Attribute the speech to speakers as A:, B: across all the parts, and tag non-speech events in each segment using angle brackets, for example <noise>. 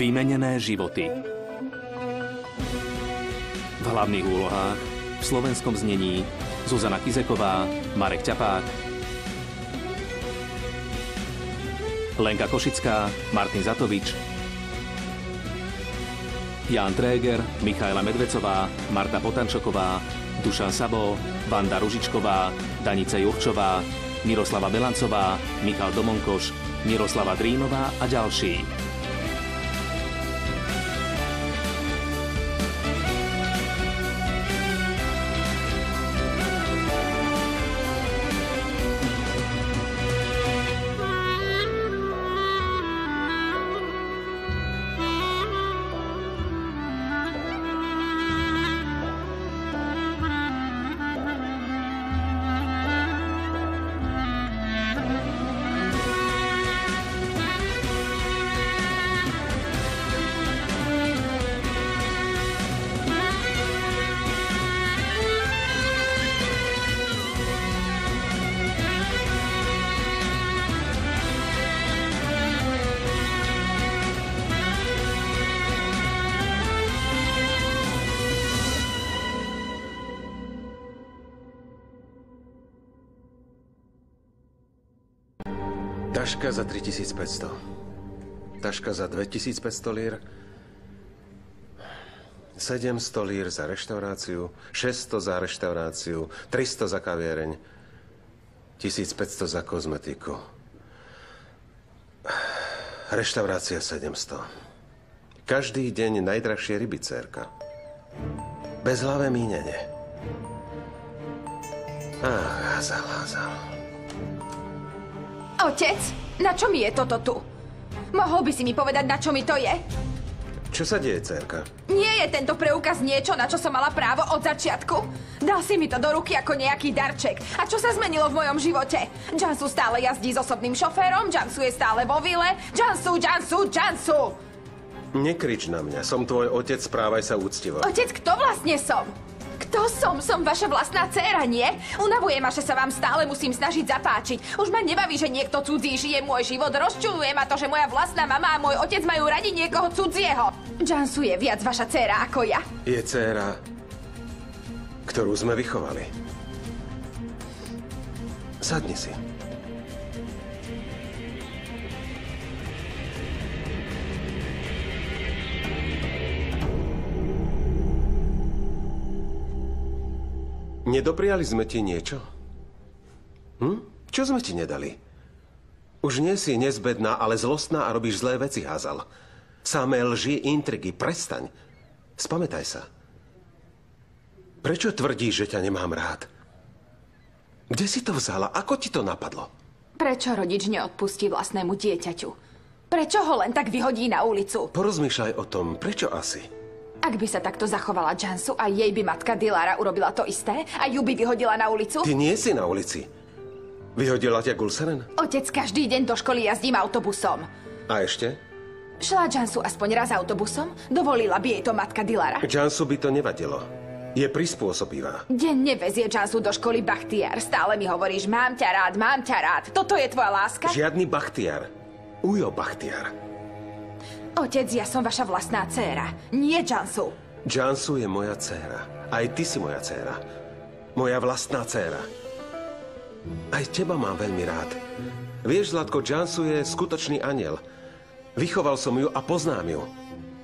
A: Vymenené životy. V hlavných úlohách v slovenskom znení Zuzana Kizeková, Marek Ťapák, Lenka Košická, Martin Zatovič, Jan Tréger, Michaela Medvecová, Marta Potančoková, Dušan Sabo, Vanda Ružičková, Danica Jurčová, Miroslava Belancová, Michal Domonkoš, Miroslava Drínová a ďalší.
B: Taška za 3500. Taška za 2500 lír. 700 lír za reštauráciu, 600 za reštauráciu, 300 za kaviereň, 1500 za kozmetiku. Reštaurácia 700. Každý deň najdrahšie ryby, cérka. hlavé mínenie. Ach, házal, házal.
C: Otec! Na čo mi je toto tu? Mohol by si mi povedať, na čo mi to je?
B: Čo sa deje, cerka?
C: Nie je tento preukaz niečo, na čo som mala právo od začiatku? Dal si mi to do ruky ako nejaký darček. A čo sa zmenilo v mojom živote? Jansu stále jazdí s osobným šoférom, Jansu je stále vo vile. Jansu, Jansu, Jansu!
B: Nekrič na mňa, som tvoj otec, správaj sa úctivo.
C: Otec, kto vlastne som? Kto som? Som vaša vlastná dcéra, nie? Unavuje ma, že sa vám stále musím snažiť zapáčiť. Už ma nebaví, že niekto cudzí žije môj život. Rozčuluje ma to, že moja vlastná mama a môj otec majú radi niekoho cudzieho. Jansu je viac vaša dcéra ako ja.
B: Je dcéra, ktorú sme vychovali. Sadni si. Nedopriali sme ti niečo? Hm? Čo sme ti nedali? Už nie si nezbedná, ale zlostná a robíš zlé veci, házal. Samé lži, intrigy, prestaň. Spamätaj sa. Prečo tvrdíš, že ťa nemám rád? Kde si to vzala? Ako ti to napadlo?
C: Prečo rodič neodpustí vlastnému dieťaťu? Prečo ho len tak vyhodí na ulicu?
B: Porozmýšľaj o tom, prečo asi?
C: Ak by sa takto zachovala Jansu a jej by matka Dilara urobila to isté a ju by vyhodila na ulicu?
B: Ty nie si na ulici. Vyhodila ťa Gulseren?
C: Otec každý deň do školy jazdím autobusom.
B: A ešte?
C: Šla Jansu aspoň raz autobusom? Dovolila by jej to matka Dilara?
B: Jansu by to nevadilo. Je prispôsobivá.
C: Denne vezie Jansu do školy Bachtiar. Stále mi hovoríš, mám ťa rád, mám ťa rád. Toto je tvoja láska?
B: Žiadny Bachtiar. Ujo Bachtiar.
C: Otec, ja som vaša vlastná dcéra, nie Jansu.
B: Jansu je moja dcéra. Aj ty si moja dcéra. Moja vlastná dcéra. Aj teba mám veľmi rád. Vieš, Zlatko, Jansu je skutočný aniel. Vychoval som ju a poznám ju.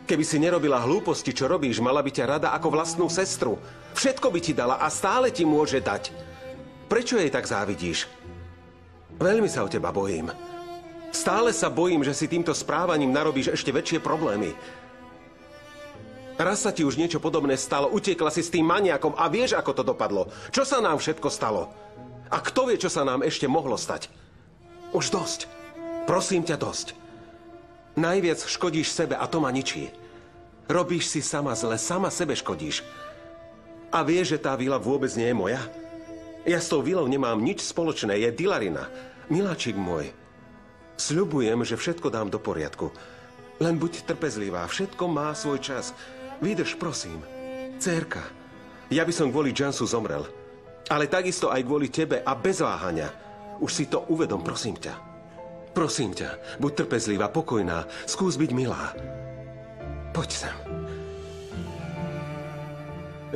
B: Keby si nerobila hlúposti, čo robíš, mala by ťa rada ako vlastnú sestru. Všetko by ti dala a stále ti môže dať. Prečo jej tak závidíš? Veľmi sa o teba bojím. Stále sa bojím, že si týmto správaním narobíš ešte väčšie problémy. Raz sa ti už niečo podobné stalo, utiekla si s tým maniakom a vieš, ako to dopadlo. Čo sa nám všetko stalo? A kto vie, čo sa nám ešte mohlo stať? Už dosť. Prosím ťa, dosť. Najviac škodíš sebe a to ma ničí. Robíš si sama zle, sama sebe škodíš. A vieš, že tá vila vôbec nie je moja? Ja s tou vilou nemám nič spoločné, je Dilarina. Miláčik môj, Sľubujem, že všetko dám do poriadku. Len buď trpezlivá, všetko má svoj čas. Vydrž, prosím. Cérka, ja by som kvôli Jansu zomrel. Ale takisto aj kvôli tebe a bez váhania. Už si to uvedom, prosím ťa. Prosím ťa, buď trpezlivá, pokojná, skús byť milá. Poď sem.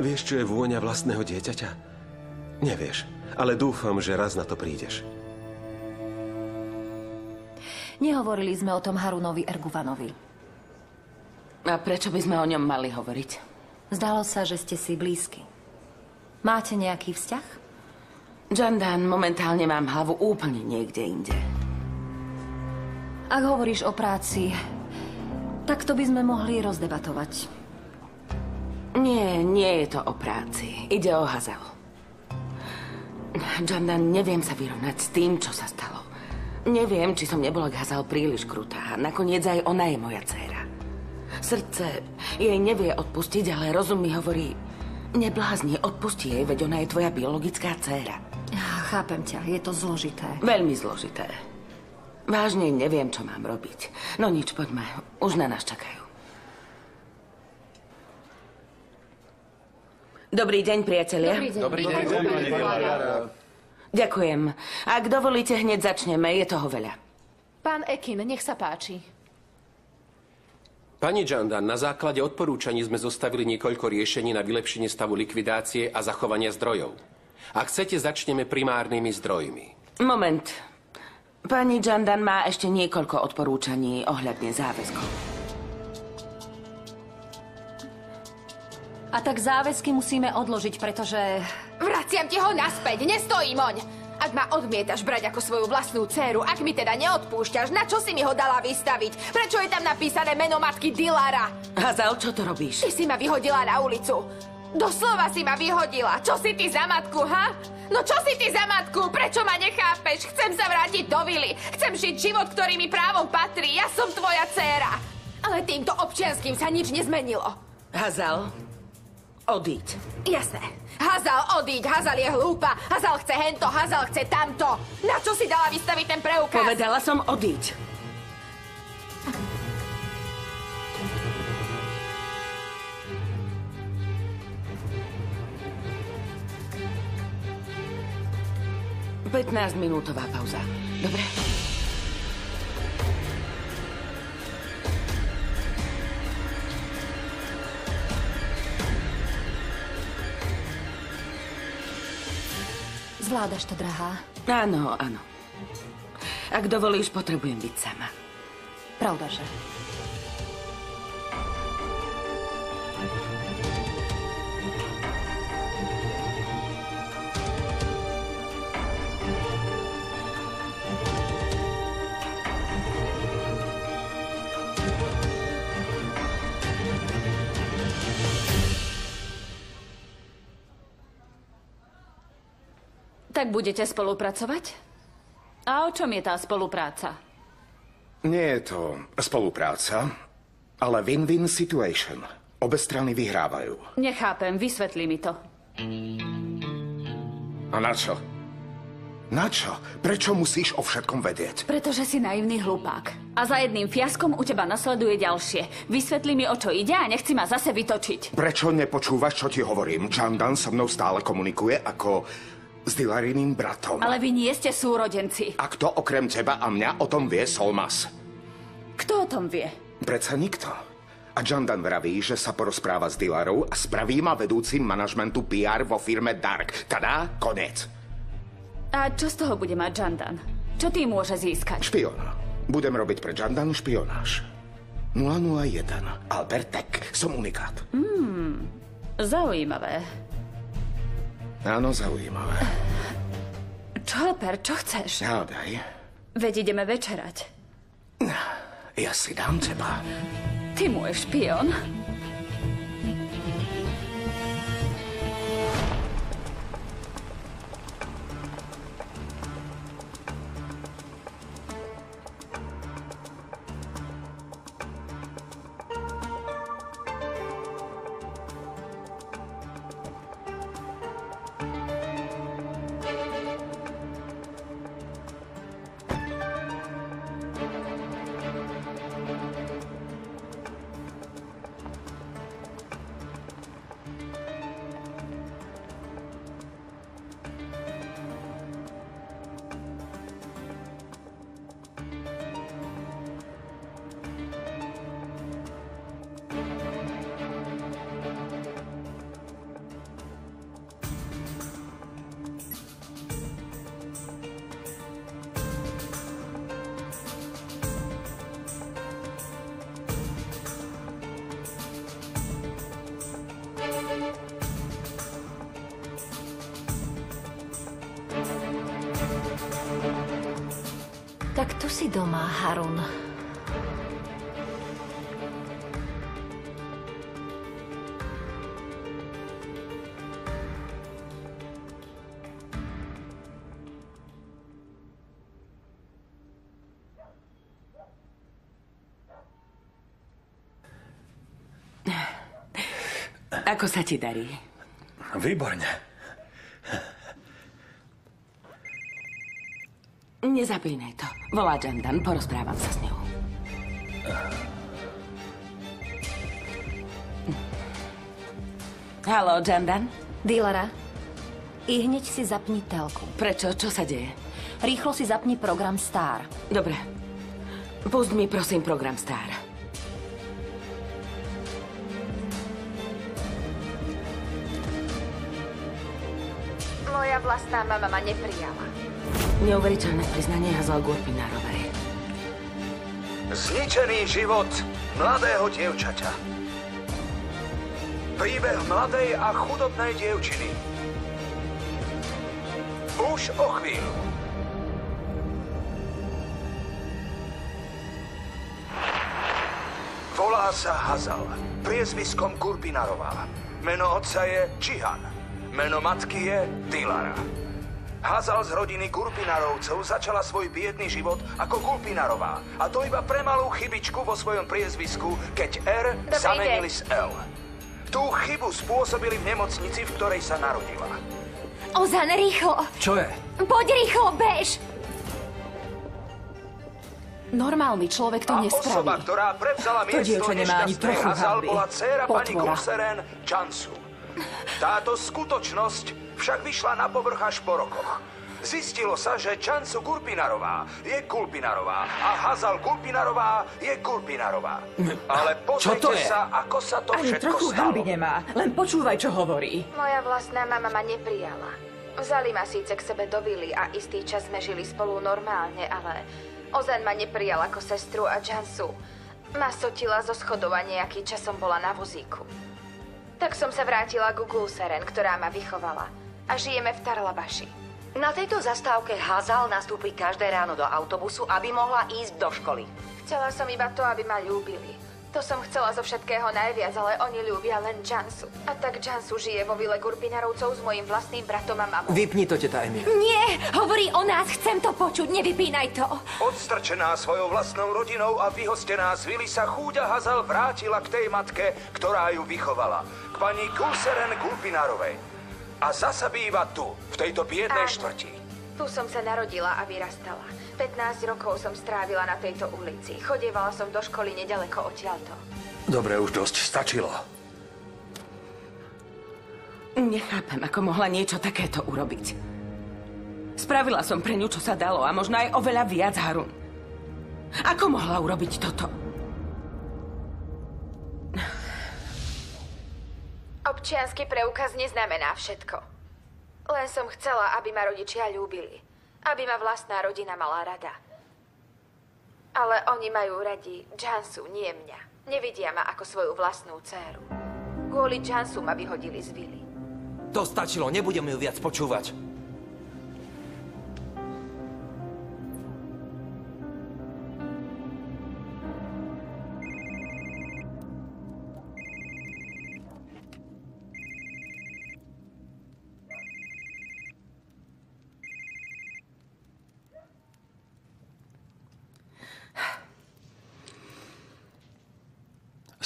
B: Vieš, čo je vôňa vlastného dieťaťa? Nevieš, ale dúfam, že raz na to prídeš.
D: Nehovorili sme o tom Harunovi Erguvanovi.
E: A prečo by sme o ňom mali hovoriť?
D: Zdalo sa, že ste si blízky. Máte nejaký vzťah?
E: Jandan, momentálne mám hlavu úplne niekde inde.
D: Ak hovoríš o práci, tak to by sme mohli rozdebatovať.
E: Nie, nie je to o práci. Ide o Hazal. Jandan, neviem sa vyrovnať s tým, čo sa stalo. Neviem, či som nebola k Hazal príliš krutá. Nakoniec aj ona je moja dcéra. Srdce jej nevie odpustiť, ale rozum mi hovorí... Neblázni, odpusti jej, veď ona je tvoja biologická dcéra.
D: Chápem ťa, je to zložité.
E: Veľmi zložité. Vážne neviem, čo mám robiť. No nič, poďme. Už na nás čakajú. Dobrý deň, priatelia.
C: Dobrý deň. Dobrý deň.
E: Ďakujem. Ak dovolíte, hneď začneme. Je toho veľa.
C: Pán Ekin, nech sa páči.
F: Pani Jandan, na základe odporúčaní sme zostavili niekoľko riešení na vylepšenie stavu likvidácie a zachovania zdrojov. Ak chcete, začneme primárnymi zdrojmi.
E: Moment. Pani Jandan má ešte niekoľko odporúčaní ohľadne záväzkov.
D: A tak záväzky musíme odložiť, pretože...
C: Vraciam ti ho naspäť, nestojím oň! Ak ma odmietaš brať ako svoju vlastnú dceru, ak mi teda neodpúšťaš, na čo si mi ho dala vystaviť? Prečo je tam napísané meno matky Dilara?
E: Hazal, čo to robíš?
C: Ty si ma vyhodila na ulicu. Doslova si ma vyhodila. Čo si ty za matku, ha? No čo si ty za matku? Prečo ma nechápeš? Chcem sa vrátiť do vily. Chcem žiť život, ktorý mi právom patrí. Ja som tvoja dcéra. Ale týmto občianským sa nič nezmenilo.
E: Hazal, odíď.
C: Jasné. Hazal, odíď. Hazal je hlúpa. Hazal chce hento, Hazal chce tamto. Na čo si dala vystaviť ten preukaz?
E: Povedala som odíď. Pätnásťminútová pauza. Dobre?
D: Zvládaš to, drahá.
E: Áno, áno. Ak dovolíš, potrebujem byť sama.
D: Pravda, že?
G: Tak budete spolupracovať? A o čom je tá spolupráca?
H: Nie je to spolupráca, ale win-win situation. Obe strany vyhrávajú.
G: Nechápem, vysvetli mi to.
H: A na čo? Na čo? Prečo musíš o všetkom vedieť?
G: Pretože si naivný hlupák. A za jedným fiaskom u teba nasleduje ďalšie. Vysvetli mi, o čo ide a nechci ma zase vytočiť.
H: Prečo nepočúvaš, čo ti hovorím? Chandan so mnou stále komunikuje ako s Dilariným bratom.
G: Ale vy nie ste súrodenci.
H: A kto okrem teba a mňa o tom vie, Solmas?
G: Kto o tom vie?
H: Predsa nikto. A Jandan vraví, že sa porozpráva s Dilarou a spraví ma vedúcim manažmentu PR vo firme Dark. Tadá, konec.
G: A čo z toho bude mať Jandan? Čo tým môže získať?
H: Špion. Budem robiť pre Jandanu špionáž. 001. Albertek. Som unikát.
G: Zaujímavé.
H: Áno, zaujímavé.
G: Čo, Per, čo chceš?
H: Hádaj.
G: Veď ideme večerať.
H: Ja si dám teba.
G: Ty môj špion.
E: Ako sa ti darí?
I: Výborne.
E: Nezapínaj to. Volá Jandan, porozprávam sa s ňou. Haló, Jandan?
D: Dílara, i hneď si zapni telku.
E: Prečo? Čo sa deje?
D: Rýchlo si zapni program Star.
E: Dobre. Pust mi prosím program Star.
C: Vlastná mama ma neprijala.
E: Neuveriteľné priznanie Hazal Gurpinárovej.
I: Zničený život mladého dievčaťa. Príbeh mladej a chudobnej dievčiny. Už o chvíľu. Volá sa Hazal, priezviskom Kurpinarová. Meno otca je Čihan. Meno matky je Dilara. Hazal z rodiny Gurpinarovcov začala svoj biedný život ako Gulpinarová. A to iba pre malú chybičku vo svojom priezvisku, keď R
C: Dobrý
I: zamenili
C: deň.
I: s L. Tú chybu spôsobili v nemocnici, v ktorej sa narodila.
C: Ozan, rýchlo!
I: Čo je?
C: Poď rýchlo, bež!
J: Normálny človek to
I: A
J: nespraví.
I: osoba, ktorá prevzala
J: To
I: miesto
J: nemá ani trochu
I: Hazal, bola dcéra pani. Kurseren Chansu. Táto skutočnosť však vyšla na povrch až po rokoch. Zistilo sa, že Chansu Gurpinarová je Gulpinarová a Hazal Gulpinarová je Gulpinarová. Ale pozrite
J: je?
I: sa, ako sa to
J: Ani
I: všetko
J: trochu
I: stalo.
J: hanby nemá. Len počúvaj, čo hovorí.
C: Moja vlastná mama ma neprijala. Vzali ma síce k sebe do vily a istý čas sme žili spolu normálne, ale Ozan ma neprijal ako sestru a Jansu ma sotila zo schodov a nejaký čas som bola na vozíku. Tak som sa vrátila ku Gulseren, ktorá ma vychovala. A žijeme v Tarlabaši.
K: Na tejto zastávke Hazal nastúpi každé ráno do autobusu, aby mohla ísť do školy.
C: Chcela som iba to, aby ma ľúbili. To som chcela zo všetkého najviac, ale oni ľúbia len Jansu. A tak Jansu žije vo vile Gurpinarovcov s mojim vlastným bratom a mamou.
L: Vypni to, teta Emi.
C: Nie, hovorí o nás, chcem to počuť, nevypínaj to.
I: Odstrčená svojou vlastnou rodinou a vyhostená z vily sa chúďa Hazal vrátila k tej matke, ktorá ju vychovala. K pani Gulseren Gulpinárovej. A zasa býva tu, v tejto biednej
C: Áno.
I: štvrti.
C: Tu som sa narodila a vyrastala. 15 rokov som strávila na tejto ulici. Chodievala som do školy nedaleko odtiaľto.
I: Dobre, už dosť, stačilo.
E: Nechápem, ako mohla niečo takéto urobiť. Spravila som pre ňu, čo sa dalo a možno aj oveľa viac, Harun. Ako mohla urobiť toto?
C: Občiansky preukaz neznamená všetko. Len som chcela, aby ma rodičia ľúbili. Aby ma vlastná rodina mala rada. Ale oni majú radi Jansu, nie mňa. Nevidia ma ako svoju vlastnú dceru. Kvôli Jansu ma vyhodili z vily.
L: To stačilo, nebudem ju viac počúvať.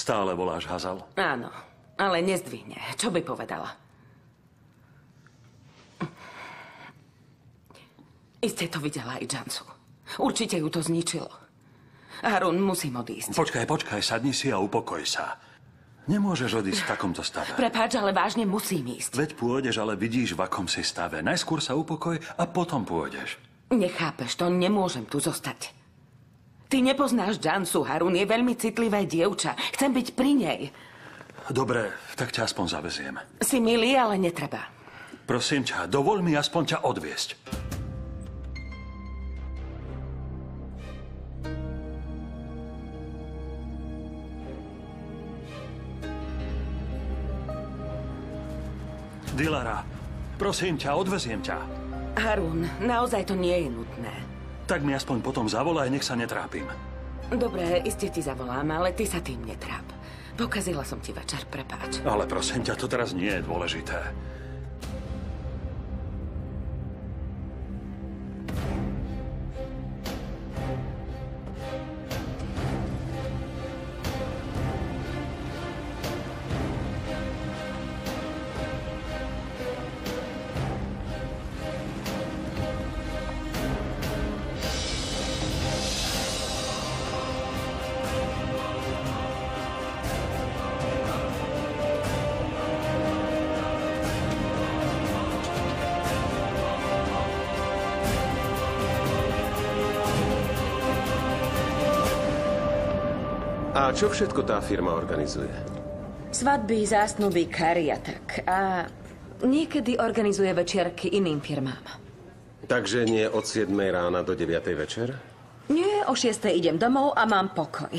M: Stále voláš Hazal?
E: Áno, ale nezdvihne. Čo by povedala? Isté to videla aj Jansu. Určite ju to zničilo. Harun, musím odísť.
M: Počkaj, počkaj, sadni si a upokoj sa. Nemôžeš odísť v takomto stave.
E: Prepáč, ale vážne musím ísť.
M: Veď pôjdeš, ale vidíš, v akom si stave. Najskôr sa upokoj a potom pôjdeš.
E: Nechápeš to, nemôžem tu zostať. Ty nepoznáš Jansu, Harun je veľmi citlivé dievča. Chcem byť pri nej.
M: Dobre, tak ťa aspoň zaveziem.
E: Si milý, ale netreba.
M: Prosím ťa, dovol mi aspoň ťa odviesť. Dilara, prosím ťa, odveziem ťa.
E: Harun, naozaj to nie je nutné.
M: Tak mi aspoň potom zavolaj, nech sa netrápim.
E: Dobre, iste ti zavolám, ale ty sa tým netráp. Pokazila som ti večer, prepáč.
M: Ale prosím ťa, to teraz nie je dôležité.
B: A čo všetko tá firma organizuje?
N: Svadby, zásnuby, kary a tak. A niekedy organizuje večierky iným firmám.
B: Takže nie od 7 rána do 9 večer?
N: Nie, o 6 idem domov a mám pokoj.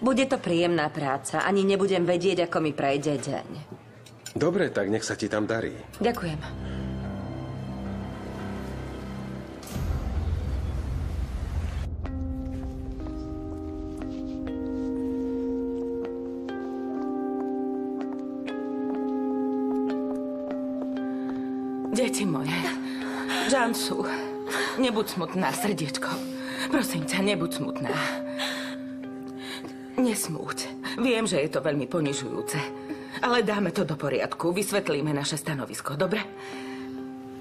N: Bude to príjemná práca, ani nebudem vedieť, ako mi prejde deň.
B: Dobre, tak nech sa ti tam darí.
N: Ďakujem.
E: Jansu, nebuď smutná, srdiečko. Prosím ťa, nebuď smutná. Nesmúť. Viem, že je to veľmi ponižujúce. Ale dáme to do poriadku. Vysvetlíme naše stanovisko, dobre?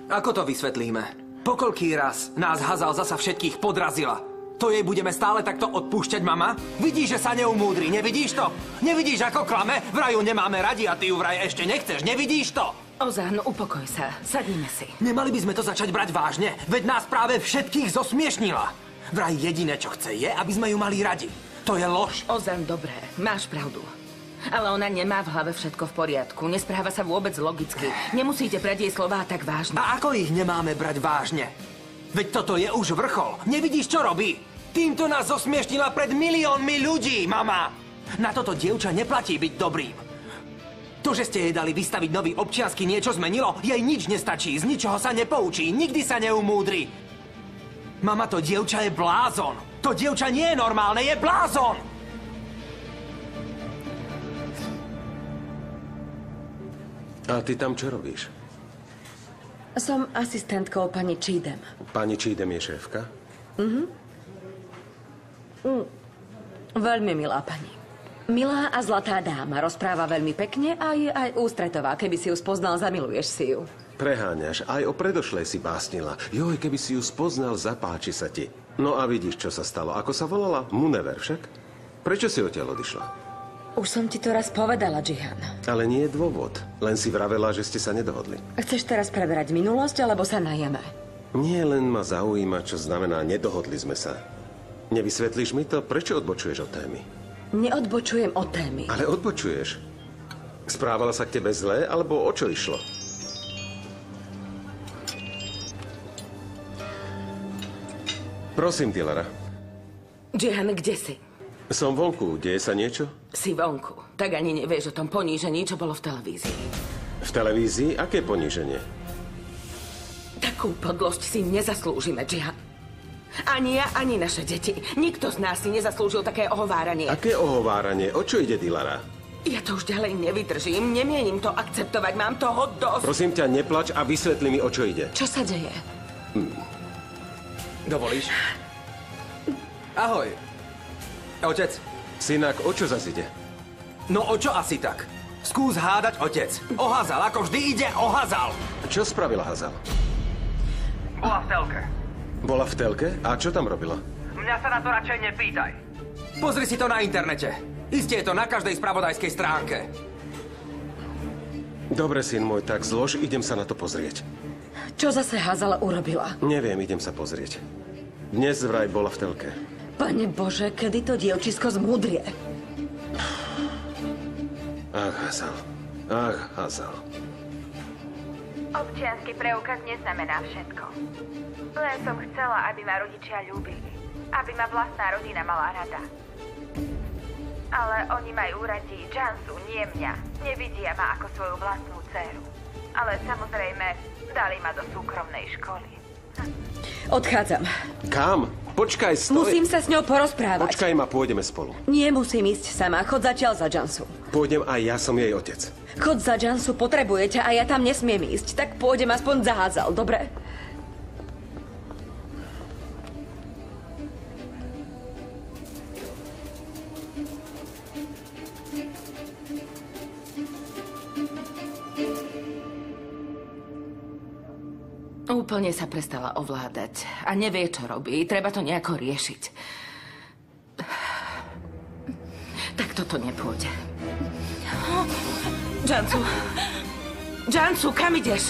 L: Ako to vysvetlíme? Pokolký raz nás Hazal zasa všetkých podrazila. To jej budeme stále takto odpúšťať, mama? Vidíš, že sa neumúdri, nevidíš to? Nevidíš, ako klame? V raju nemáme radi a ty ju vraj ešte nechceš, nevidíš to?
E: Ozan, upokoj sa. Sadnime si.
L: Nemali by sme to začať brať vážne, veď nás práve všetkých zosmiešnila. Vraj jediné, čo chce, je, aby sme ju mali radi. To je lož.
E: Ozan, dobré, máš pravdu. Ale ona nemá v hlave všetko v poriadku. Nespráva sa vôbec logicky. Nemusíte brať jej slová tak vážne.
L: A ako ich nemáme brať vážne? Veď toto je už vrchol. Nevidíš, čo robí? Týmto nás zosmiešnila pred miliónmi ľudí, mama! Na toto dievča neplatí byť dobrým. To, že ste jej dali vystaviť nový občiansky niečo zmenilo, jej nič nestačí, z ničoho sa nepoučí, nikdy sa neumúdri. Mama, to dievča je blázon. To dievča nie je normálne, je blázon!
B: A ty tam čo robíš?
N: Som asistentkou pani Čídem.
B: Pani Čídem je šéfka?
N: Mhm. Mm. Veľmi milá pani. Milá a zlatá dáma, rozpráva veľmi pekne a je aj ústretová. Keby si ju spoznal, zamiluješ si ju.
B: Preháňaš, aj o predošlej si básnila. Joj, keby si ju spoznal, zapáči sa ti. No a vidíš, čo sa stalo. Ako sa volala? Munever však? Prečo si odtiaľ odišla?
N: Už som ti to raz povedala, Džihan.
B: Ale nie je dôvod. Len si vravela, že ste sa nedohodli.
N: Chceš teraz preberať minulosť, alebo sa najeme?
B: Nie len ma zaujíma, čo znamená nedohodli sme sa. Nevysvetlíš mi to? Prečo odbočuješ od témy?
N: Neodbočujem od témy.
B: Ale odbočuješ. Správala sa k tebe zle, alebo o čo išlo? Prosím, Dilara.
E: Džihan, kde si?
B: Som vonku. Deje sa niečo?
E: Si vonku. Tak ani nevieš o tom ponížení, čo bolo v televízii.
B: V televízii? Aké poníženie?
E: Takú podlosť si nezaslúžime, Džihan. Ani ja, ani naše deti. Nikto z nás si nezaslúžil také ohováranie.
B: Aké ohováranie? O čo ide, Dilara?
E: Ja to už ďalej nevydržím. Nemienim to akceptovať. Mám toho dosť.
B: Prosím ťa, neplač a vysvetli mi, o čo ide.
N: Čo sa deje?
B: Hm.
L: Dovolíš? Ahoj. Otec.
B: Synak, o čo zase ide?
L: No o čo asi tak? Skús hádať, otec. O Hazal, ako vždy ide o Hazal.
B: Čo spravila Hazal?
O: Bola v telke.
B: Bola v telke? A čo tam robila?
O: Mňa sa na to radšej nepýtaj.
L: Pozri si to na internete. Isté je to na každej spravodajskej stránke.
B: Dobre, syn môj, tak zlož, idem sa na to pozrieť.
N: Čo zase Hazal urobila?
B: Neviem, idem sa pozrieť. Dnes vraj bola v telke.
N: Pane Bože, kedy to dievčisko zmúdrie?
B: Ach, Hazal. Ach, Hazal.
P: Občiansky preukaz neznamená všetko. Len som chcela, aby ma rodičia ľúbili. Aby ma vlastná rodina mala rada. Ale oni majú radi Jansu, nie mňa. Nevidia ma ako svoju vlastnú dceru. Ale samozrejme, dali ma do súkromnej školy.
N: Odchádzam.
B: Kam? Počkaj, stoj.
N: Musím sa s ňou porozprávať.
B: Počkaj ma, pôjdeme spolu.
N: Nie musím ísť sama. Chod zatiaľ za Jansu.
B: Pôjdem aj ja, som jej otec.
N: Chod za Jansu, potrebujete a ja tam nesmiem ísť. Tak pôjdem aspoň za Hazal, dobre?
E: Úplne sa prestala ovládať a nevie, čo robí. Treba to nejako riešiť. Tak toto nepôjde. Jansu! Jansu, kam ideš?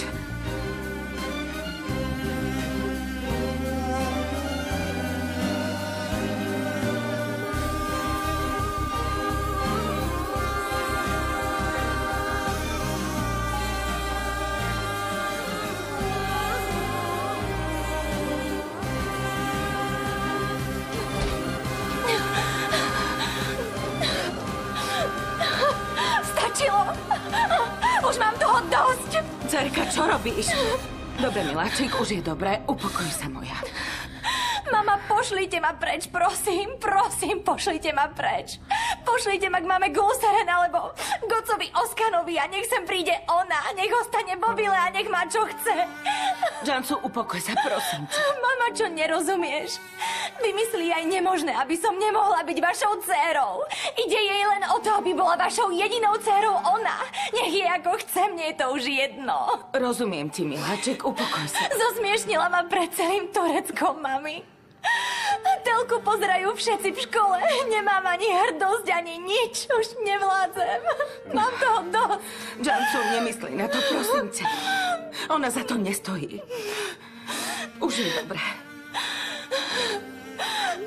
E: Cerka, čo robíš? Dobre, miláčik, už je dobré. Upokoj sa, moja.
G: Mama, pošlite ma preč, prosím, prosím, pošlite ma preč. Pošlite ma k máme Gulseren alebo Gocovi Oskanovi a nech sem príde ona, nech ostane Bobile a nech má čo chce.
E: Jansu, upokoj sa, prosím ťa.
G: Mama, čo nerozumieš? Vymyslí aj nemožné, aby som nemohla byť vašou dcérou. Ide jej len o to, aby bola vašou jedinou dcérou ona. Nech je ako chce, mne je to už jedno.
E: Rozumiem ti, miláčik, upokoj sa.
G: Zosmiešnila ma pred celým Tureckom, mami. Telku pozerajú všetci v škole. Nemám ani hrdosť, ani nič. Už nevládzem. Mám toho dosť.
E: Jansu, nemyslí na to, prosím ťa. Ona za to nestojí. Už je dobré.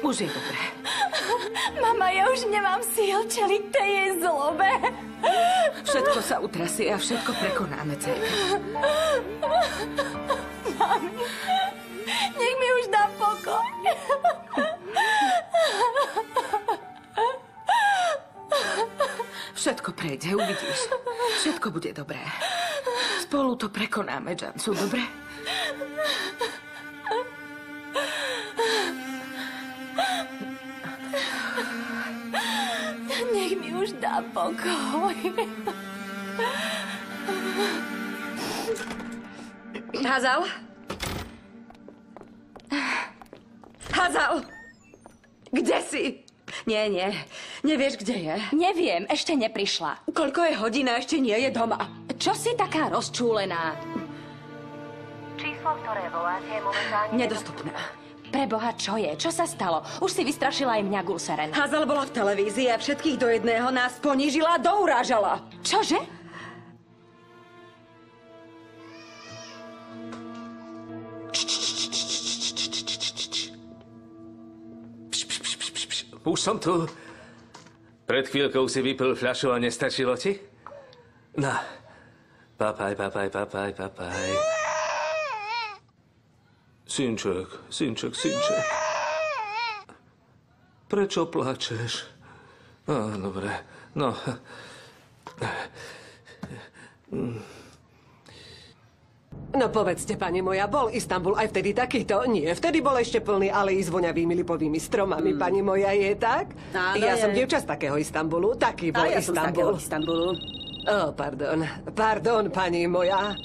E: Už je dobré.
G: Mama, ja už nemám síl čeliť tej jej zlobe.
E: Všetko sa utrasie a všetko prekonáme, cerka.
G: Mami, nech mi už dá pokoj.
E: Všetko prejde, uvidíš. Všetko bude dobré. Spolu to prekonáme, Jansu, dobre?
G: Nech mi už dá pokoj.
N: Hazal? Hazal! Kde si? Nie, nie. Nevieš, kde je?
G: Neviem, ešte neprišla.
N: Koľko je hodín a ešte nie je doma?
G: Čo si taká rozčúlená?
D: Číslo, ktoré voláte, je momentálne...
N: Nedostupná.
G: Preboha, čo je? Čo sa stalo? Už si vystrašila aj mňa, Gulseren.
N: Hazal bola v televízii a všetkých do jedného nás ponížila a dourážala.
G: Čože?
Q: Už som tu. Pred chvíľkou si vypil fľašu a nestačilo ti? No. Papaj, papaj, papaj, papaj. Synček, synček, synček. Prečo plačeš? Á, dobre, no.
R: No povedzte, pani moja, bol Istanbul aj vtedy takýto? Nie, vtedy bol ešte plný alej s voňavými lipovými stromami, pani moja, je tak?
S: Áno,
R: ja
S: je.
R: som dievča z takého Istanbulu, taký bol
S: A ja som z takého
R: Istanbul. Ó, oh, pardon, pardon, pani moja.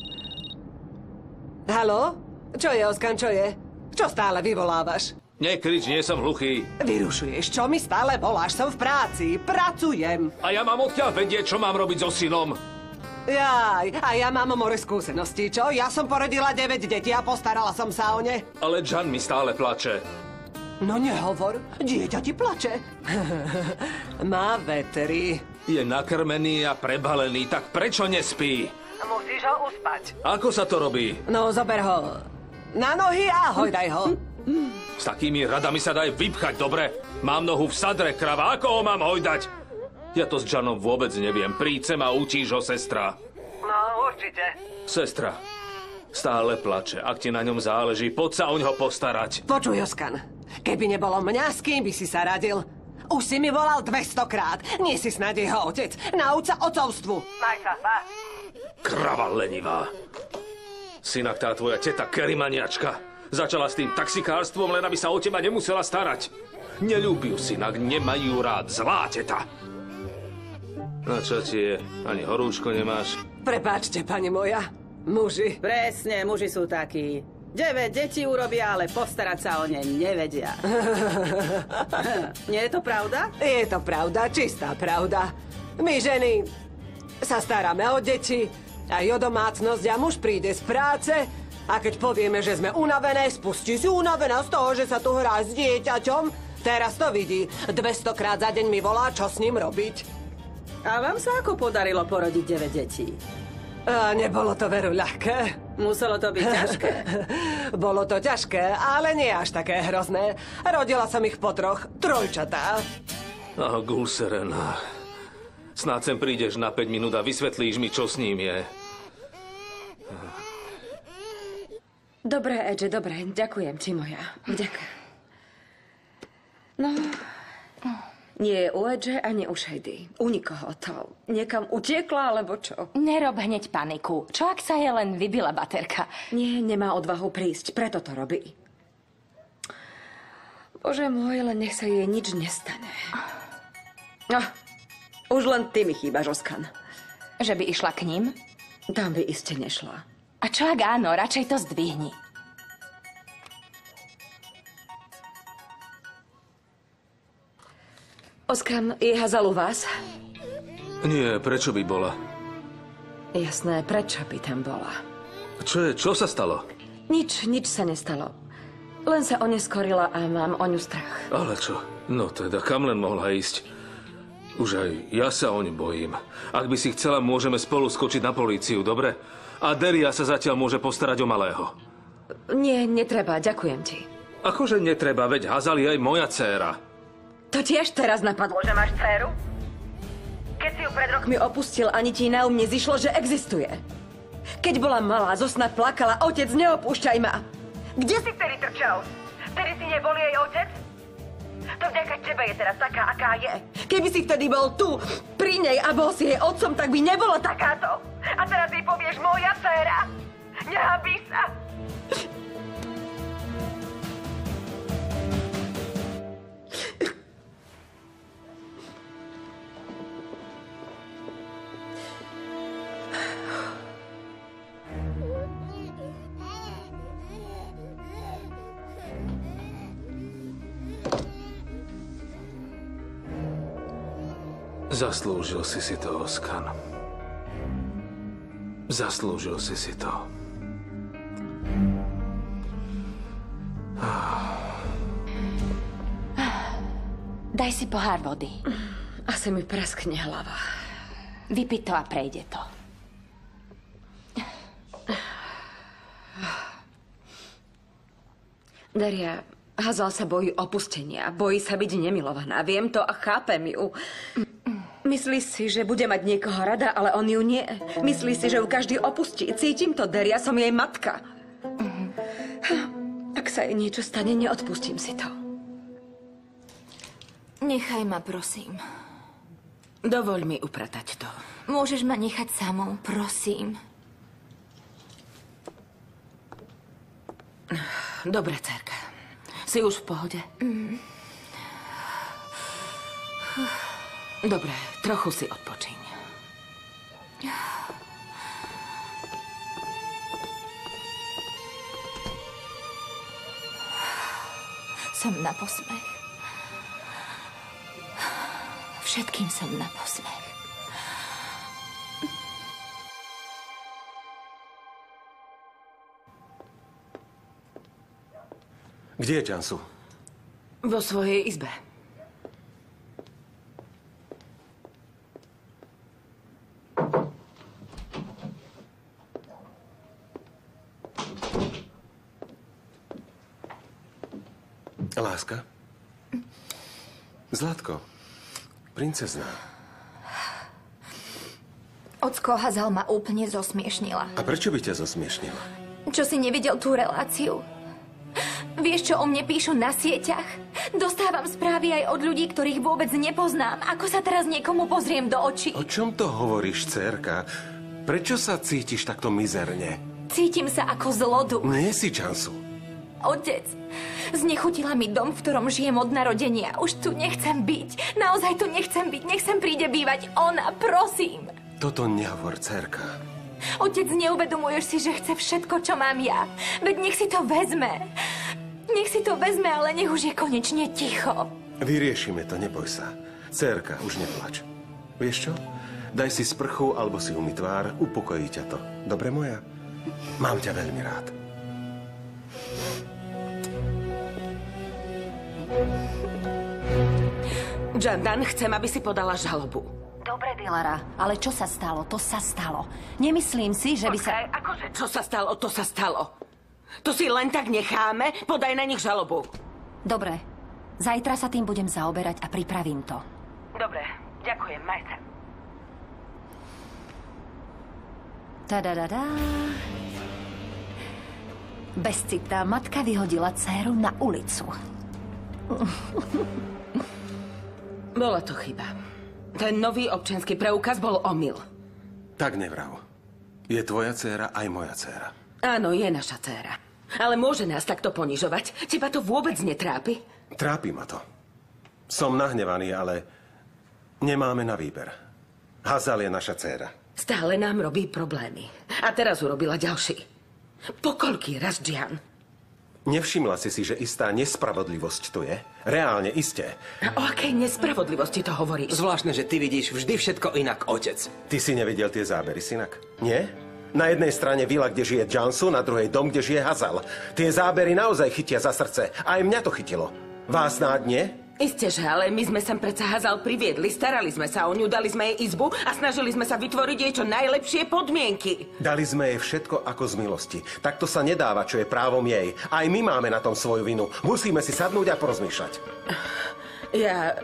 R: Halo? Čo je, Oskan, čo je? Čo stále vyvolávaš?
Q: Nekrič, nie som hluchý.
R: Vyrušuješ, čo mi stále voláš? Som v práci, pracujem.
Q: A ja mám odkiaľ vedieť, čo mám robiť so synom.
R: Jaj, a ja mám more skúseností, čo? Ja som porodila 9 detí a postarala som sa o ne.
Q: Ale Jan mi stále plače.
R: No nehovor, dieťa ti plače. <laughs> Má vetry.
Q: Je nakrmený a prebalený, tak prečo nespí?
T: Musíš ho uspať.
Q: Ako sa to robí?
R: No, zober ho na nohy a hojdaj ho.
Q: S takými radami sa daj vypchať, dobre? Mám nohu v sadre, krava, ako ho mám hojdať? Ja to s Janom vôbec neviem. Príď sem a učíš ho, sestra.
T: No, určite.
Q: Sestra, stále plače. Ak ti na ňom záleží, poď sa o ňo postarať.
R: Počuj, Oskan, keby nebolo mňa, s kým by si sa radil? Už si mi volal 200 krát. Nie si snad jeho otec. Nauč sa otcovstvu.
T: Maj sa, pa.
Q: Krava lenivá. Synak tá tvoja teta kerimaniačka. Začala s tým taxikárstvom, len aby sa o teba nemusela starať. Neľúbiu synak, nemajú rád, zlá teta. No čo ti je? Ani horúčko nemáš?
R: Prepáčte, pani moja. Muži.
S: Presne, muži sú takí. 9 detí urobia, ale postarať sa o ne nevedia. <laughs> Nie je to pravda?
R: Je to pravda, čistá pravda. My ženy sa staráme o deti, aj o domácnosť a muž príde z práce a keď povieme, že sme unavené, spustí si unavená z toho, že sa tu hrá s dieťaťom. Teraz to vidí. 200 krát za deň mi volá, čo s ním robiť.
S: A vám sa ako podarilo porodiť 9 detí?
R: A nebolo to veru ľahké.
S: Muselo to byť ťažké. <laughs>
R: Bolo to ťažké, ale nie až také hrozné. Rodila som ich po troch, trojčatá.
Q: Oh, Gulserena. Snáď sem prídeš na 5 minút a vysvetlíš mi, čo s ním je.
N: Dobre, Edge, dobre. Ďakujem ti, moja. Ďakujem. No, nie je u Edge ani u Shady. U nikoho to. Niekam utiekla, alebo čo?
G: Nerob hneď paniku. Čo ak sa je len vybila baterka?
N: Nie, nemá odvahu prísť, preto to robí. Bože môj, len nech sa jej nič nestane. No, už len ty mi chýbaš, Oskan.
G: Že by išla k ním?
N: Tam by iste nešla.
G: A čo ak áno, radšej to zdvihni.
N: Oskan, je Hazal u vás?
Q: Nie, prečo by bola?
N: Jasné, prečo by tam bola?
Q: Čo je, čo sa stalo?
N: Nič, nič sa nestalo. Len sa oneskorila a mám o ňu strach.
Q: Ale čo? No teda, kam len mohla ísť? Už aj ja sa o ňu bojím. Ak by si chcela, môžeme spolu skočiť na políciu, dobre? A Deria sa zatiaľ môže postarať o malého.
N: Nie, netreba, ďakujem ti.
Q: Akože netreba, veď Hazal je aj moja dcéra.
N: To tiež teraz napadlo, že máš dceru? Keď si ju pred rokmi opustil, ani ti na um nezišlo, že existuje. Keď bola malá, zo plakala, otec, neopúšťaj ma. Kde si vtedy trčal? Vtedy si nebol jej otec? To vďaka tebe je teraz taká, aká je. Keby si vtedy bol tu, pri nej a bol si jej otcom, tak by nebola takáto. A teraz jej povieš moja dcéra. Nehabí sa.
Q: Zaslúžil si si to, Oskan. Zaslúžil si si to.
G: Daj si pohár vody.
N: Asi mi praskne hlava.
G: Vypi to a prejde to.
N: Daria, Hazal sa bojí opustenia, bojí sa byť nemilovaná. Viem to a chápem ju. Myslí si, že bude mať niekoho rada, ale on ju nie. Myslí si, že ju každý opustí. Cítim to, Daria, som jej matka. Ak sa jej niečo stane, neodpustím si to.
G: Nechaj ma, prosím.
E: Dovoľ mi upratať to.
G: Môžeš ma nechať samou, prosím.
E: Dobre, cerka. Si už v pohode?
G: Mm.
E: Dobre, trochu si odpočiň.
G: Som na posmech. Všetkým som na posmech.
B: Kde je Jansu?
E: Vo svojej izbe.
B: Láska? Zlatko, princezná.
G: Ocko Hazal ma úplne zosmiešnila.
B: A prečo by ťa zosmiešnila?
G: Čo si nevidel tú reláciu? Vieš, čo o mne píšu na sieťach? Dostávam správy aj od ľudí, ktorých vôbec nepoznám. Ako sa teraz niekomu pozriem do očí?
B: O čom to hovoríš, cerka? Prečo sa cítiš takto mizerne?
G: Cítim sa ako zlodu.
B: Nie si Jansu.
G: Otec, znechutila mi dom, v ktorom žijem od narodenia. Už tu nechcem byť. Naozaj tu nechcem byť. Nech sem príde bývať ona, prosím.
B: Toto nehovor, cerka.
G: Otec, neuvedomuješ si, že chce všetko, čo mám ja. Veď nech si to vezme. Nech si to vezme, ale nech už je konečne ticho.
B: Vyriešime to, neboj sa. Cerka, už neplač. Vieš čo? Daj si sprchu alebo si umy tvár, upokojí ťa to. Dobre moja? Mám ťa veľmi rád.
E: Jandan, chcem, aby si podala žalobu.
D: Dobre, Dilara, ale čo sa stalo? To sa stalo. Nemyslím si, že by sa...
E: Akože, čo sa stalo, to sa stalo. To si len tak necháme? Podaj na nich žalobu.
D: Dobre, zajtra sa tým budem zaoberať a pripravím to.
E: Dobre, ďakujem, maj sa.
D: Tadadadá. Bezcitná matka vyhodila dceru na ulicu. <laughs>
E: Bola to chyba. Ten nový občianský preukaz bol omyl.
B: Tak nevrav. Je tvoja dcéra aj moja dcéra.
E: Áno, je naša dcéra. Ale môže nás takto ponižovať? Teba to vôbec netrápi?
B: Trápi ma to. Som nahnevaný, ale nemáme na výber. Hazal je naša dcéra.
E: Stále nám robí problémy. A teraz urobila ďalší. Pokolký raz, Gian.
B: Nevšimla si si, že istá nespravodlivosť tu je? Reálne, isté.
E: O akej nespravodlivosti to hovoríš?
L: Zvláštne, že ty vidíš vždy všetko inak, otec.
B: Ty si nevidel tie zábery, synak? Nie? Na jednej strane vila, kde žije Jansu, na druhej dom, kde žije Hazal. Tie zábery naozaj chytia za srdce. Aj mňa to chytilo. Vás náď nie?
E: Isté, že ale my sme sem predsa Hazal priviedli, starali sme sa o ňu, dali sme jej izbu a snažili sme sa vytvoriť jej čo najlepšie podmienky.
B: Dali sme jej všetko ako z milosti. Takto sa nedáva, čo je právom jej. Aj my máme na tom svoju vinu. Musíme si sadnúť a porozmýšľať.
E: Ja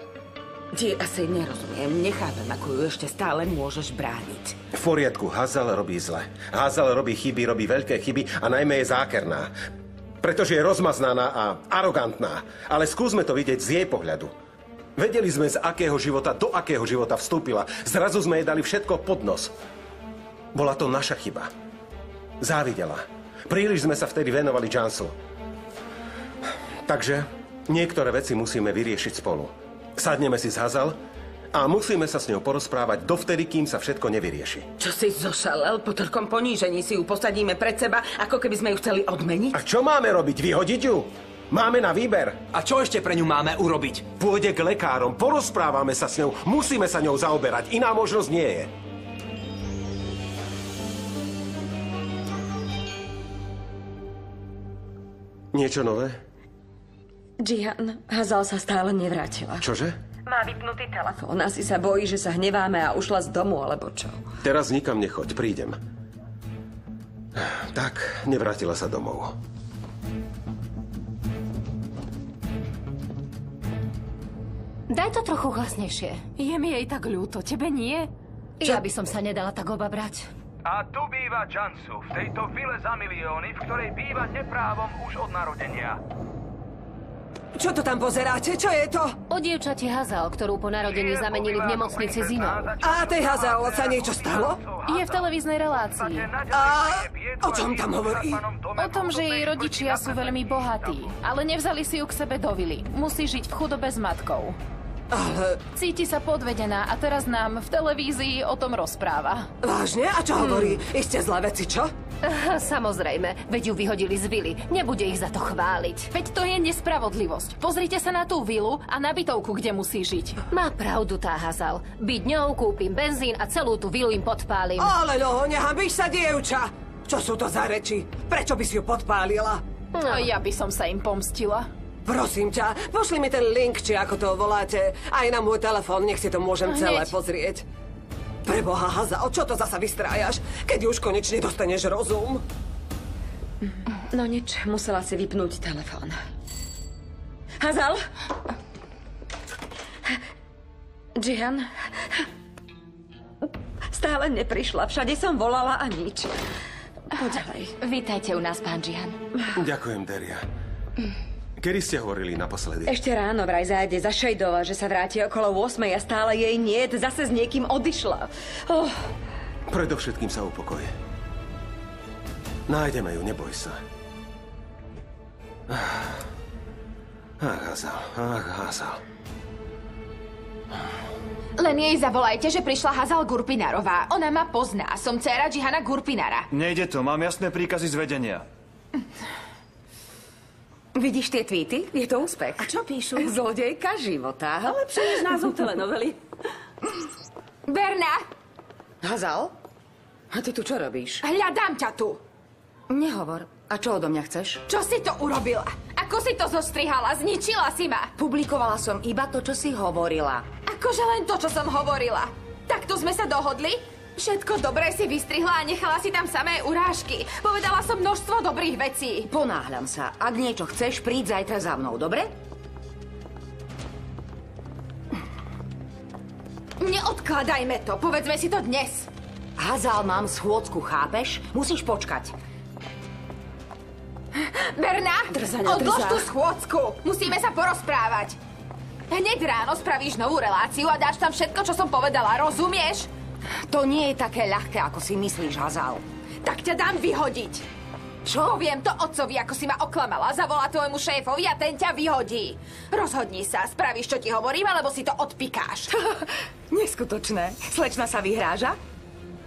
E: ti asi nerozumiem, nechápem, ako ju ešte stále môžeš brániť.
B: V poriadku, Hazal robí zle. Hazal robí chyby, robí veľké chyby a najmä je zákerná. Pretože je rozmaznaná a arogantná. Ale skúsme to vidieť z jej pohľadu. Vedeli sme, z akého života do akého života vstúpila. Zrazu sme jej dali všetko pod nos. Bola to naša chyba. Závidela. Príliš sme sa vtedy venovali Jansu. Takže niektoré veci musíme vyriešiť spolu. Sadneme si z Hazal a musíme sa s ňou porozprávať dovtedy, kým sa všetko nevyrieši.
E: Čo si zošalel? Po toľkom ponížení si ju posadíme pred seba, ako keby sme ju chceli odmeniť?
B: A čo máme robiť? Vyhodiť ju? Máme na výber.
L: A čo ešte pre ňu máme urobiť?
B: Pôjde k lekárom, porozprávame sa s ňou, musíme sa ňou zaoberať, iná možnosť nie je. Niečo nové?
N: Gian, Hazal sa stále nevrátila.
B: Čože?
N: Má vypnutý telefón. Asi sa bojí, že sa hneváme a ušla z domu, alebo čo.
B: Teraz nikam nechoď, prídem. Tak, nevrátila sa domov.
D: Daj to trochu hlasnejšie.
J: Je mi jej tak ľúto, tebe nie?
D: Ja by som sa nedala tak obabrať.
I: A tu býva Jansu, v tejto vile za milióny, v ktorej býva neprávom už od narodenia.
R: Čo to tam pozeráte? Čo je to?
D: O dievčati Hazal, ktorú po narodení zamenili v nemocnici s inou.
R: A tej Hazal sa niečo stalo?
J: Je v televíznej relácii.
R: A o čom tam hovorí?
J: O tom, že jej rodičia sú veľmi bohatí, ale nevzali si ju k sebe do vily. Musí žiť v chudobe s matkou.
R: Ale...
J: Cíti sa podvedená a teraz nám v televízii o tom rozpráva.
R: Vážne? A čo hovorí? Iste zlé veci, čo?
D: Samozrejme, veď ju vyhodili z vily. Nebude ich za to chváliť.
J: Veď to je nespravodlivosť. Pozrite sa na tú vilu a na bytovku, kde musí žiť.
D: Má pravdu tá Hazal. Byť ňou kúpim benzín a celú tú vilu im podpálim.
R: Ale no, nehambíš sa, dievča! Čo sú to za reči? Prečo by si ju podpálila?
J: No, ja by som sa im pomstila.
R: Prosím ťa, pošli mi ten link, či ako to voláte, aj na môj telefón, nech si to môžem celé
J: Hneď.
R: pozrieť. Preboha, Hazal, čo to zasa vystrájaš, keď už konečne dostaneš rozum?
N: No nič, musela si vypnúť telefón. Hazal? Jihan? Stále neprišla, všade som volala a nič. Poď ďalej.
D: Vítajte u nás, pán Jihan.
B: Ďakujem, Deria. Kedy ste hovorili naposledy?
N: Ešte ráno vraj zájde za Šejdova, že sa vráti okolo 8 a stále jej nie, zase s niekým odišla. Oh,
B: Predovšetkým sa upokoj. Nájdeme ju, neboj sa. Ach, Hazal, ach, Hazal.
C: Len jej zavolajte, že prišla Hazal Gurpinarová. Ona ma pozná. Som dcéra Džihana Gurpinara.
U: Nejde to, mám jasné príkazy z vedenia. <laughs>
V: Vidíš tie tweety? Je to úspech.
S: A čo píšu?
V: Zlodejka života.
S: Lepšie než názov telenovely.
C: Berna!
V: Hazal? A ty tu čo robíš?
C: Hľadám ťa tu.
V: Nehovor. A čo odo mňa chceš?
C: Čo si to urobila? Ako si to zostrihala? Zničila si ma.
V: Publikovala som iba to, čo si hovorila.
C: Akože len to, čo som hovorila. Takto sme sa dohodli? Všetko dobré si vystrihla a nechala si tam samé urážky. Povedala som množstvo dobrých vecí.
V: Ponáhľam sa. Ak niečo chceš, príď zajtra za mnou, dobre?
C: Neodkladajme to. Povedzme si to dnes.
V: Hazal, mám schôdzku, chápeš? Musíš počkať.
C: Berna,
V: Drzaňa,
C: odlož
V: drza.
C: tú schôdzku. Musíme sa porozprávať. Hneď ráno spravíš novú reláciu a dáš tam všetko, čo som povedala. Rozumieš?
V: To nie je také ľahké, ako si myslíš, Hazal.
C: Tak ťa dám vyhodiť. Čo? Poviem to otcovi, ako si ma oklamala. Zavolá tvojmu šéfovi a ten ťa vyhodí. Rozhodni sa, spravíš, čo ti hovorím, alebo si to odpikáš. <laughs>
V: Neskutočné. Slečna sa vyhráža?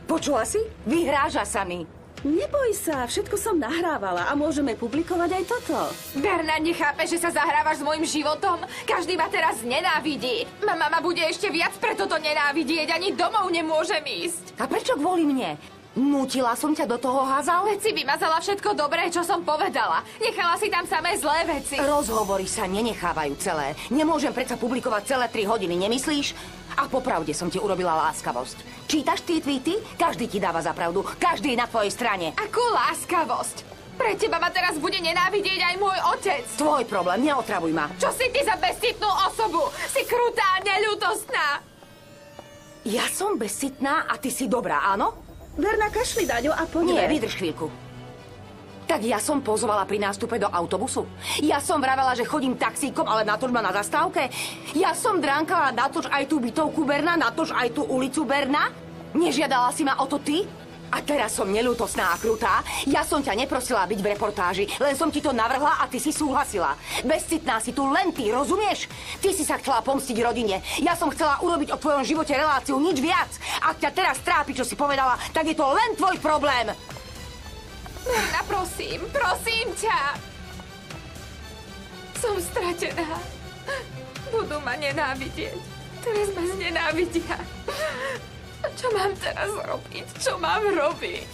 V: Počula si? Vyhráža sa mi.
S: Neboj sa, všetko som nahrávala a môžeme publikovať aj toto.
C: Berna, nechápe, že sa zahrávaš s môjim životom? Každý ma teraz nenávidí. Mama ma bude ešte viac preto to nenávidieť. Ani domov nemôžem ísť.
V: A prečo kvôli mne? Nutila som ťa do toho, Hazal?
C: Veď si vymazala všetko dobré, čo som povedala. Nechala si tam samé zlé veci.
V: Rozhovory sa nenechávajú celé. Nemôžem predsa publikovať celé 3 hodiny, nemyslíš? A popravde som ti urobila láskavosť. Čítaš tie tweety? Každý ti dáva za pravdu. Každý je na tvojej strane.
C: Akú láskavosť? Pre teba ma teraz bude nenávidieť aj môj otec.
V: Tvoj problém, neotravuj ma.
C: Čo si ty za bezcitnú osobu? Si krutá, neľutostná.
V: Ja som bezcitná a ty si dobrá, áno?
S: Berna, kašli, Daňo, a poďme.
V: Nie, vydrž chvíľku. Tak ja som pozvala pri nástupe do autobusu. Ja som vravela, že chodím taxíkom, ale natoč ma na zastávke. Ja som dránkala natoč aj tú bytovku Berna, natoč aj tú ulicu Berna. Nežiadala si ma o to ty? A teraz som nelútosná a krutá. Ja som ťa neprosila byť v reportáži, len som ti to navrhla a ty si súhlasila. Bezcitná si tu len ty, rozumieš? Ty si sa chcela pomstiť rodine. Ja som chcela urobiť o tvojom živote reláciu, nič viac. Ak ťa teraz trápi, čo si povedala, tak je to len tvoj problém.
C: Berna, prosím, prosím ťa. Som stratená. Budú ma nenávidieť. Teraz ma znenávidia. Čo mám teraz robiť? Čo mám robiť?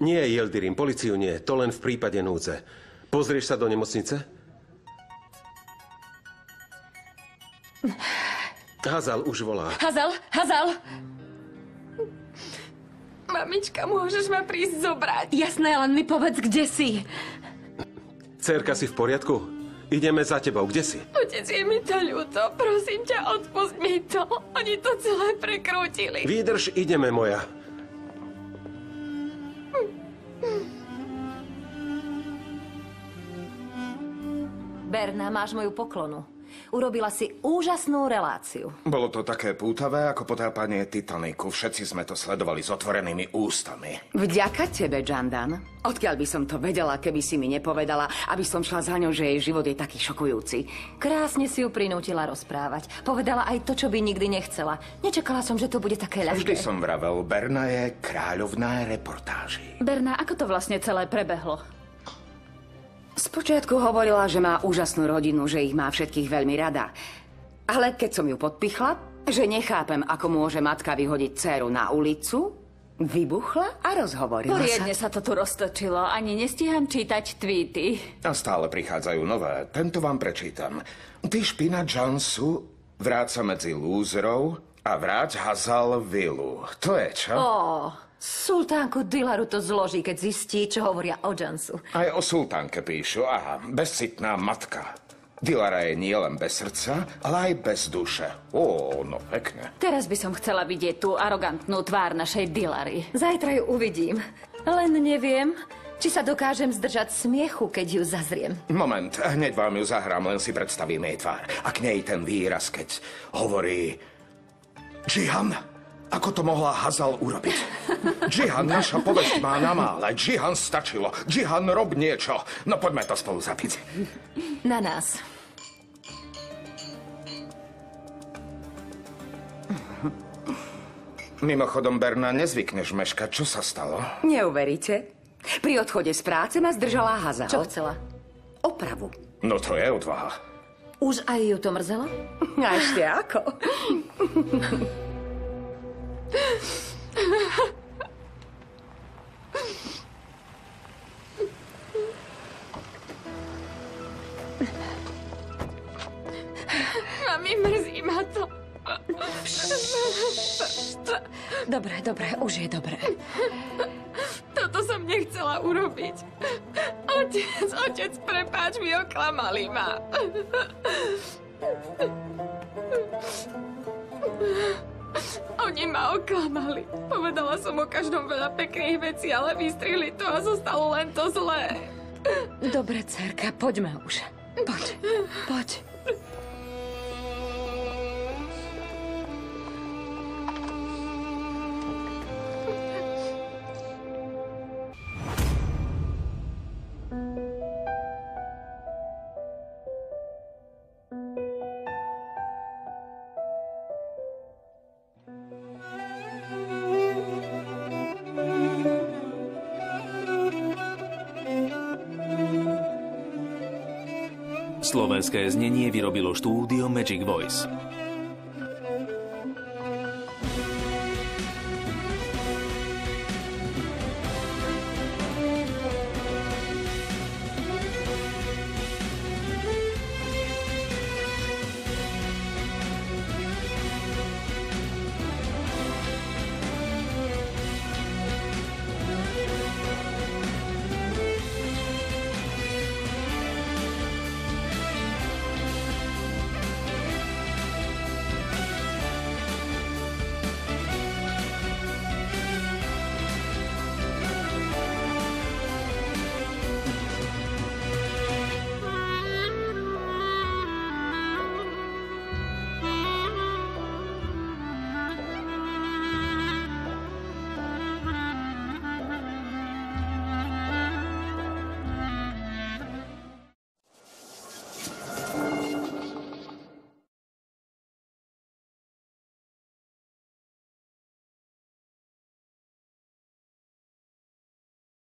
B: Nie, Jeldirim, policiu nie. To len v prípade núdze. Pozrieš sa do nemocnice? Hazal už volá.
C: Hazal, Hazal! Mamička, môžeš ma prísť zobrať?
N: Jasné, len mi povedz, kde si.
B: Cerka, si v poriadku? Ideme za tebou. Kde si?
C: Otec, je mi to ľúto. Prosím ťa, odpust mi to. Oni to celé prekrútili.
B: Výdrž, ideme, moja.
D: Berna, máš moju poklonu. Urobila si úžasnú reláciu.
H: Bolo to také pútavé ako potápanie Titaniku. Všetci sme to sledovali s otvorenými ústami.
V: Vďaka tebe, Jandan. Odkiaľ by som to vedela, keby si mi nepovedala, aby som šla za ňou, že jej život je taký šokujúci.
D: Krásne si ju prinútila rozprávať. Povedala aj to, čo by nikdy nechcela. Nečakala som, že to bude také
H: Vždy
D: ľahké.
H: som vravel, Berna je kráľovná reportáži.
J: Berna, ako to vlastne celé prebehlo?
V: Spočiatku hovorila, že má úžasnú rodinu, že ich má všetkých veľmi rada. Ale keď som ju podpichla, že nechápem, ako môže matka vyhodiť dceru na ulicu, vybuchla a rozhovorila
J: Poriadne
V: sa.
J: sa to tu roztočilo. Ani nestíham čítať tweety.
H: A stále prichádzajú nové. Tento vám prečítam. Ty špina Jansu vráca medzi lúzrov a vráť Hazal Vilu. To je čo?
D: Ó, sultánku Dilaru to zloží, keď zistí, čo hovoria o Jansu.
H: Aj o sultánke píšu. Aha, bezcitná matka. Dilara je nielen bez srdca, ale aj bez duše. Ó, no pekne.
J: Teraz by som chcela vidieť tú arogantnú tvár našej Dilary.
D: Zajtra ju uvidím. Len neviem, či sa dokážem zdržať smiechu, keď ju zazriem.
H: Moment, hneď vám ju zahrám, len si predstavím jej tvár. A k nej ten výraz, keď hovorí... Džihan, Ako to mohla Hazal urobiť? Džihan, naša povesť má na mále. Džihan stačilo. Džihan, rob niečo. No poďme to spolu zapiť.
D: Na nás.
H: Mimochodom, Berna, nezvykneš meškať. Čo sa stalo?
V: Neuveríte? Pri odchode z práce ma zdržala Hazal.
D: Čo chcela?
V: Opravu.
H: No to je odvaha.
D: Už aj ju to mrzelo?
V: A ešte ako? <laughs>
C: Mami, mrzí ma to.
N: Dobre, dobre, už je dobre.
C: Toto som nechcela urobiť. Otec, otec, prepáč mi, oklamali ma. Oni ma oklamali. Povedala som o každom veľa pekných vecí, ale vystrihli to a zostalo len to zlé.
N: Dobre, cerka, poďme už. Poď, poď.
A: Slovenské znenie vyrobilo štúdio Magic Voice.